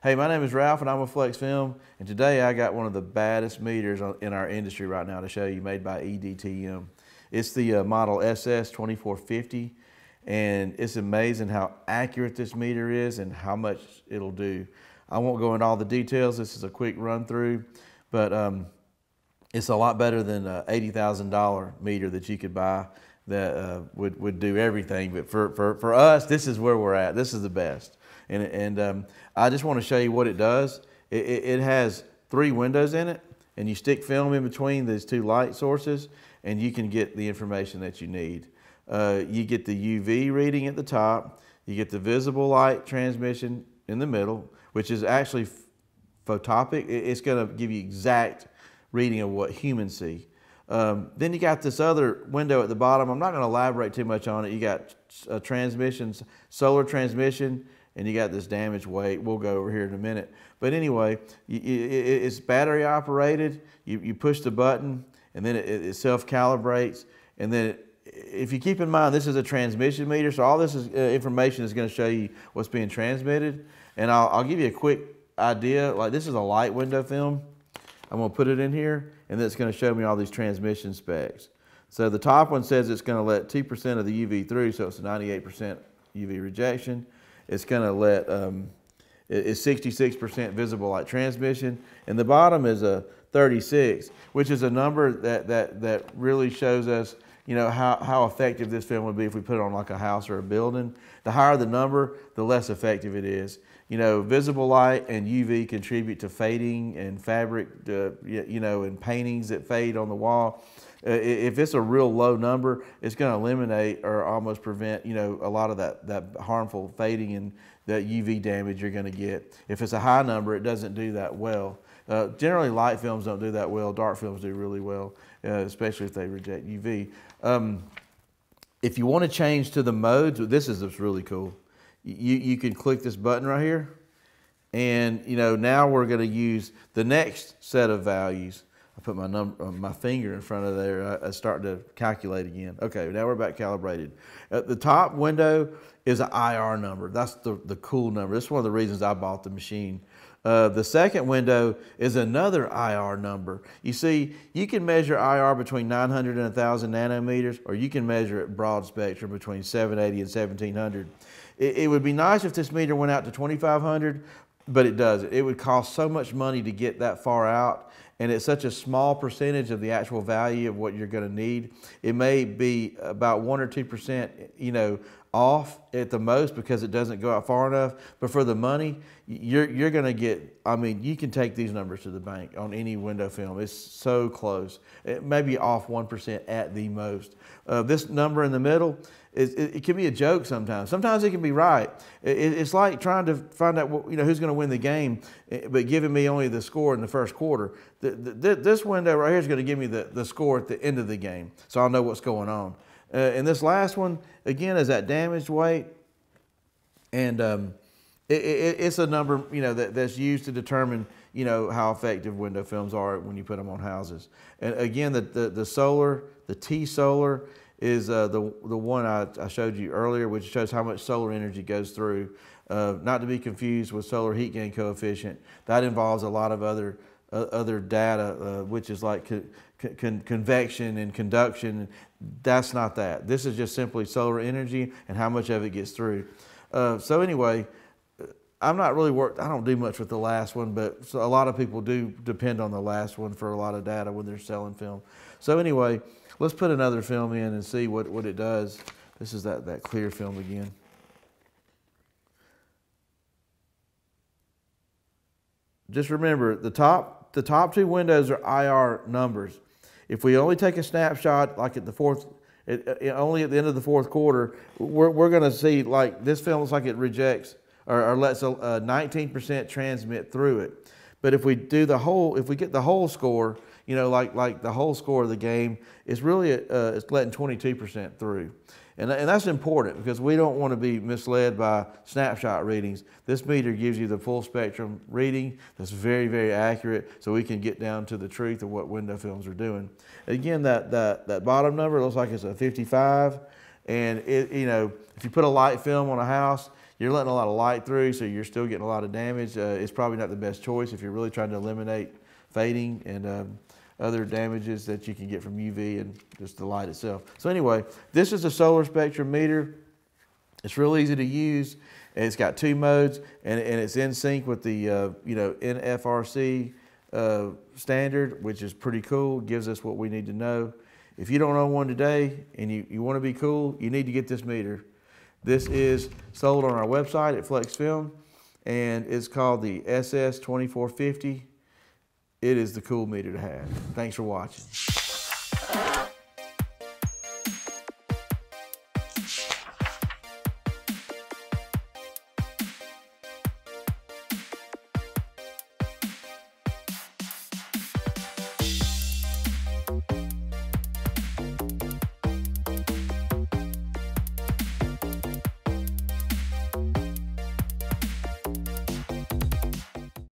Hey, my name is Ralph and I'm with Flex Film and today I got one of the baddest meters in our industry right now to show you made by EDTM. It's the uh, model SS2450 and it's amazing how accurate this meter is and how much it'll do. I won't go into all the details, this is a quick run through, but um, it's a lot better than an $80,000 meter that you could buy that uh, would, would do everything. But for, for, for us, this is where we're at. This is the best. And, and um, I just want to show you what it does. It, it, it, has three windows in it, and you stick film in between these two light sources, and you can get the information that you need. Uh, you get the UV reading at the top, you get the visible light transmission in the middle, which is actually photopic. It's going to give you exact reading of what humans see. Um, then you got this other window at the bottom. I'm not going to elaborate too much on it. You got uh, transmissions, solar transmission, and you got this damaged weight. We'll go over here in a minute. But anyway, it's battery operated. You, push the button and then it, self-calibrates. And then if you keep in mind, this is a transmission meter, so all this is, uh, information is going to show you what's being transmitted. And I'll, I'll give you a quick idea. Like this is a light window film. I'm going to put it in here, and going to show me all these transmission specs. So the top one says it's going to let 2% of the UV through, so it's a 98% UV rejection it's going to let, um, it's 66% visible light transmission. And the bottom is a 36, which is a number that, that, that really shows us you know, how, how effective this film would be if we put it on like a house or a building. The higher the number, the less effective it is. You know, visible light and UV contribute to fading and fabric, uh, you know, and paintings that fade on the wall. Uh, if it's a real low number, it's going to eliminate or almost prevent, you know, a lot of that, that harmful fading and that UV damage you're going to get. If it's a high number, it doesn't do that well. Uh, generally, light films don't do that well. Dark films do really well, uh, especially if they reject UV. Um, if you want to change to the modes, this is really cool. You, you can click this button right here. And, you know, now we're going to use the next set of values. I put my number, uh, my finger in front of there. I, I start to calculate again. Okay, now we're back calibrated. At the top window is an IR number. That's the, the cool number. That's one of the reasons I bought the machine. Uh, the second window is another IR number. You see, you can measure IR between 900 and 1,000 nanometers, or you can measure it broad spectrum between 780 and 1700. It, it would be nice if this meter went out to 2500, but it doesn't. It would cost so much money to get that far out, and it's such a small percentage of the actual value of what you're going to need. It may be about one or two percent, you know, off at the most because it doesn't go out far enough. But for the money, you're you're going to get. I mean, you can take these numbers to the bank on any window film. It's so close. It may be off one percent at the most. Uh, this number in the middle it, it, it, can be a joke sometimes. Sometimes it can be right. It, it's like trying to find out you know who's going to win the game, eh, but giving me only the score in the first quarter. The, the, this window right here is going to give me the, the score at the end of the game, so I'll know what's going on. Uh, and this last one, again, is that damaged weight. And um, it's a number, you know, that, that's used to determine, you know, how effective window films are when you put them on houses. And again, the, the, the solar, the T-solar, is uh, the, the one I, I, showed you earlier, which shows how much solar energy goes through. Uh, not to be confused with solar heat gain coefficient. That involves a lot of other, other data, uh, which is like co con convection and conduction. That's not that. This is just simply solar energy and how much of it gets through. Uh, so anyway, I'm not really worked. I don't do much with the last one, but a lot of people do depend on the last one for a lot of data when they're selling film. So anyway, Let's put another film in and see what, what it does. This is that, that clear film again. Just remember, the top, the top two windows are IR numbers. If we only take a snapshot like at the fourth, it, it, only at the end of the fourth quarter, we're, we're going to see like this film looks like it rejects or, or lets a 19% transmit through it. But if we do the whole, if we get the whole score, you know, like like the whole score of the game is really uh, it's letting 22% through. And, and that's important because we don't want to be misled by snapshot readings. This meter gives you the full spectrum reading that's very, very accurate so we can get down to the truth of what window films are doing. Again, that, that, that bottom number looks like it's a 55. And it, you know, if you put a light film on a house, you're letting a lot of light through, so you're still getting a lot of damage. Uh, it's probably not the best choice if you're really trying to eliminate fading and um, other damages that you can get from UV and just the light itself. So anyway, this is a solar spectrum meter. It's real easy to use. It's got two modes, and, and it's in sync with the uh, you know NFRC uh, standard, which is pretty cool. Gives us what we need to know. If you don't own one today and you, you want to be cool, you need to get this meter. This is sold on our website at Flex Film, and it's called the SS2450. It is the cool meter to have. Thanks for watching.